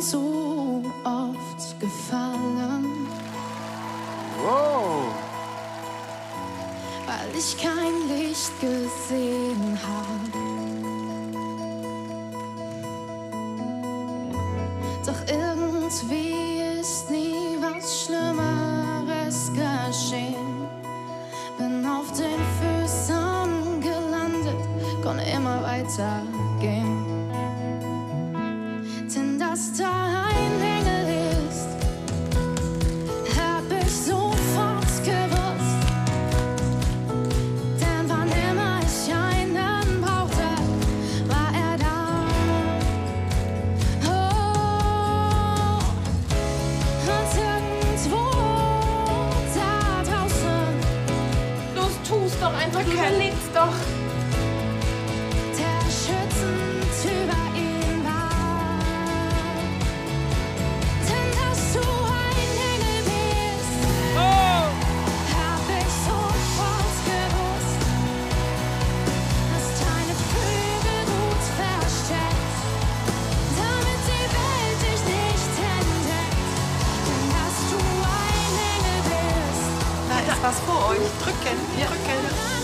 so oft gefallen, Wow. weil ich kein Licht gesehen habe. Doch irgendwie ist nie was Schlimmeres geschehen. Bin auf den Füßen gelandet, konnte immer weitergehen. Dass da ein Engel ist, hab ich sofort gewusst. Denn wann immer ich einen brauchte, war er da. Oh, und irgendwo da draußen, Los, tu's doch einfach, du überlebst doch. Was vor euch. Drücken, drücken.